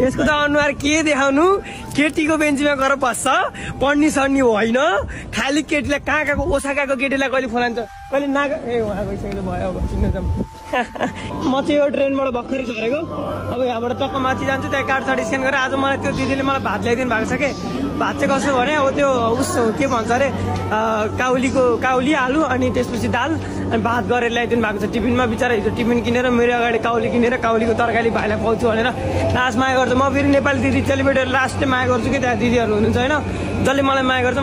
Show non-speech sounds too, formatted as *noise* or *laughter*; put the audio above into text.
यसको त अनुहार के देखाउनु? केटीको बेन्चीमा गएर बस्छ। पढ्ने सर्नी होइन। खालि केटीलाई कहाँ कहाँको ओसा गएको केटीलाई कहिले फोलान्छ कहिले नाग ए उहाँ भयो अब *laughs* म चाहिँ यो ट्रेनबाट भर्खरै झरेको। अब यहाँबाट टक्क माथि जान्छु त्यहाँ कार्ड सार्ड स्क्यान गरेर आज मलाई त्यो दिदीले मलाई भात ल्याइदिनु भएको छ कि? भात चाहिँ कसो भने अब त्यो उस के भन्छ अरे काउलीको काउली आलु अनि त्यसपछि दाल अनि भात गरेर ल्याइदिनु भएको छ। टिफिनमा बिचरा हिजो टिफिन किनेर मेरो अगाडि काउली किनेर काउलीको तरकारी भाइलाई खुवाउँछु भनेर लास्ट माया गर्छु म फेरि नेपाली दिदी चेलीबेटीहरू लास्ट माया गर्छु कि त्यहाँ दिदीहरू हुनुहुन्छ होइन? जसले मलाई माया गर्छ